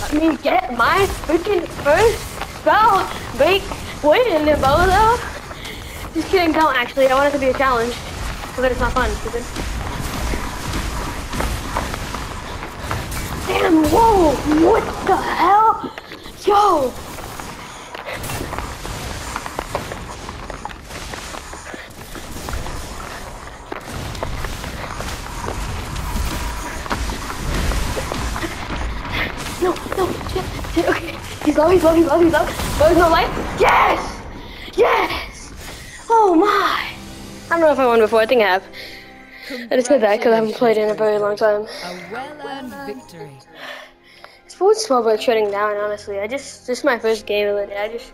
Let me get my freaking first spell. Wait, wait in the though. Just kidding, don't actually. I want it to be a challenge. But it's not fun, stupid. Damn, whoa, what the hell? Yo! No, no, shit, shit, okay. He's low, he's low, he's low, he's low. There's no life. Yes! Yes! Oh my! I don't know if I won before, I think I have. I just said that because I haven't played in a very long time. A well-earned victory. Sports small but shutting down, honestly. I just, this is my first game of the day. I just,